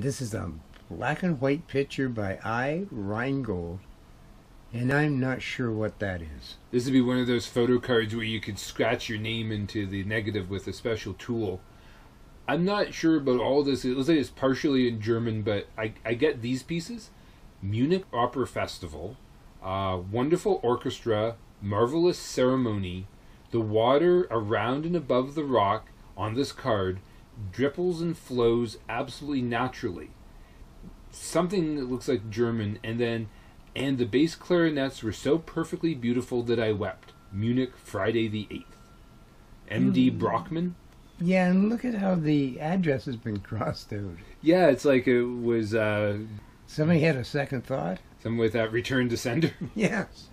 This is a black and white picture by I. Rheingold, and I'm not sure what that is. This would be one of those photo cards where you could scratch your name into the negative with a special tool. I'm not sure about all this. It looks like it's partially in German, but I, I get these pieces. Munich Opera Festival, uh, wonderful orchestra, marvelous ceremony. The water around and above the rock on this card dripples and flows absolutely naturally. Something that looks like German, and then, and the bass clarinets were so perfectly beautiful that I wept. Munich, Friday the 8th. M.D. Brockman. Yeah, and look at how the address has been crossed out. Yeah, it's like it was uh, Somebody had a second thought? some with that return to sender. Yes.